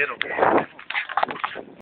It'll be.